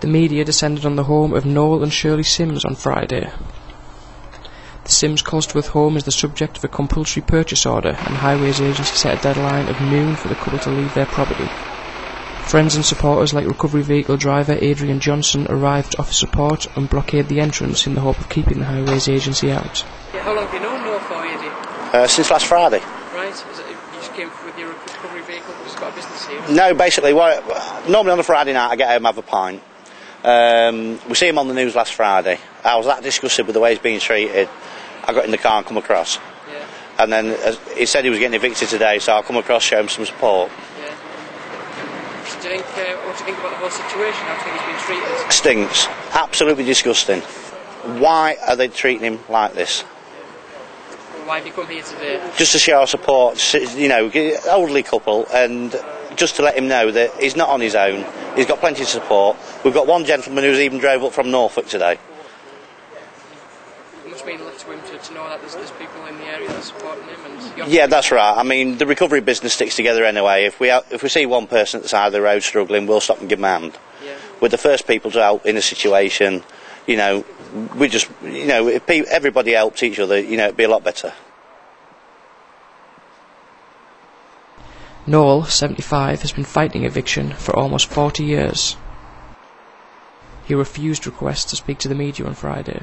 The media descended on the home of Noel and Shirley Sims on Friday. The Sims Colsterworth home is the subject of a compulsory purchase order and Highways Agency set a deadline of noon for the couple to leave their property. Friends and supporters like recovery vehicle driver Adrian Johnson arrived to offer support and blockade the entrance in the hope of keeping the Highways Agency out. Yeah, how long have you known Noel for, Eddie? Uh, since last Friday. Right, is it, you just came with your recovery vehicle, just got a business here? No, basically, what, normally on a Friday night I get home, have a pint. Um, we see him on the news last Friday. I was that disgusted with the way he's being treated. I got in the car and come across. Yeah, And then uh, he said he was getting evicted today, so I'll come across, show him some support. yeah. Do you think, uh, what do you think about the whole situation? How do you think he's been treated? Stinks. Absolutely disgusting. Why are they treating him like this? Why have you come here today? Just to show our support, you know, elderly couple, and just to let him know that he's not on his own. He's got plenty of support. We've got one gentleman who's even drove up from Norfolk today. It must mean a lot to him to, to know that there's, there's people in the area that are supporting him. And Yeah, that's right. I mean, the recovery business sticks together anyway. If we if we see one person at the side of the road struggling, we'll stop and give them a hand. Yeah. We're the first people to help in a situation. You know, we just, you know, if everybody helps each other, you know, it'd be a lot better. Noel, 75, has been fighting eviction for almost 40 years. He refused requests to speak to the media on Friday.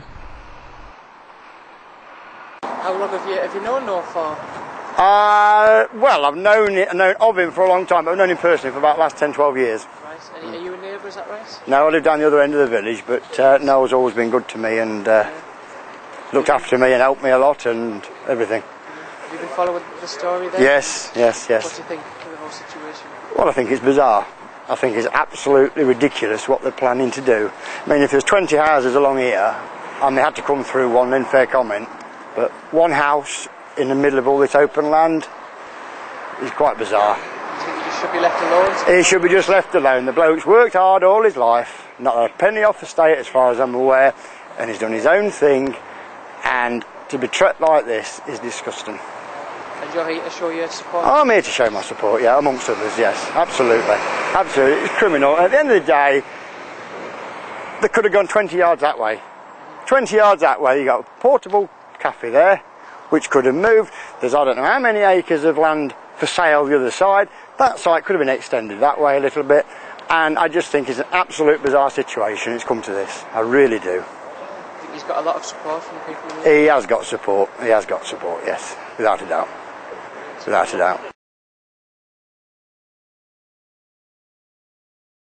How long have you, have you known Noel for? Uh, well, I've known, it, known of him for a long time, but I've known him personally for about the last 10, 12 years. Right, are you a neighbour, is that right? Now, I live down the other end of the village, but uh, Noel's always been good to me and uh, looked after me and helped me a lot and everything. Have you been following the story there? Yes, yes, yes. What do you think of the whole situation? Well, I think it's bizarre. I think it's absolutely ridiculous what they're planning to do. I mean, if there's 20 houses along here, and they had to come through one, then fair comment, but one house in the middle of all this open land is quite bizarre. Do you think you should be left alone? He should be just left alone. The bloke's worked hard all his life, not a penny off the state as far as I'm aware, and he's done his own thing, and to be treated like this is disgusting. And you're here to show your support? Oh, I'm here to show my support, yeah, amongst others, yes, absolutely. Absolutely. It's criminal. At the end of the day, they could have gone 20 yards that way. 20 yards that way, you got a portable cafe there, which could have moved. There's I don't know how many acres of land for sale the other side. That site could have been extended that way a little bit. And I just think it's an absolute bizarre situation. It's come to this. I really do. I think he's got a lot of support from the people. He has got support. He has got support, yes, without a doubt. A doubt.